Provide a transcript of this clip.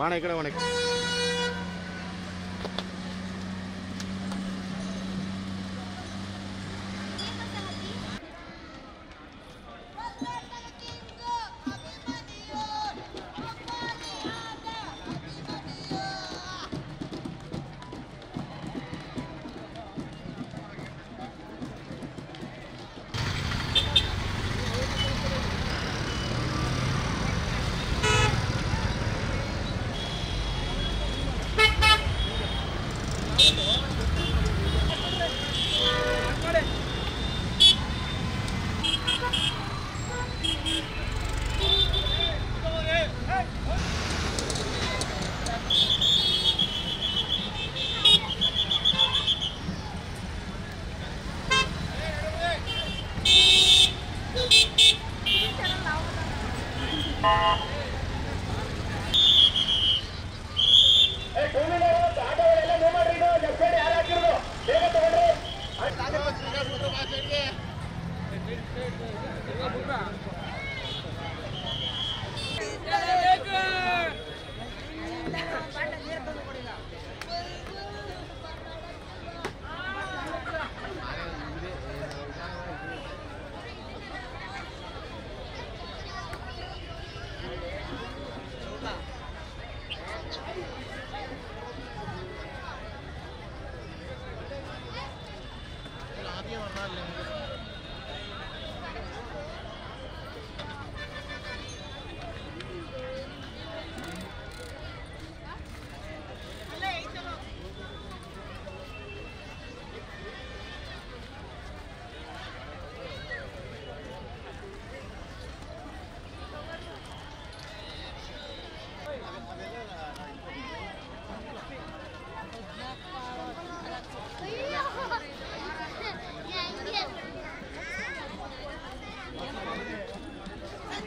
மாணவிகளை வணக்கம்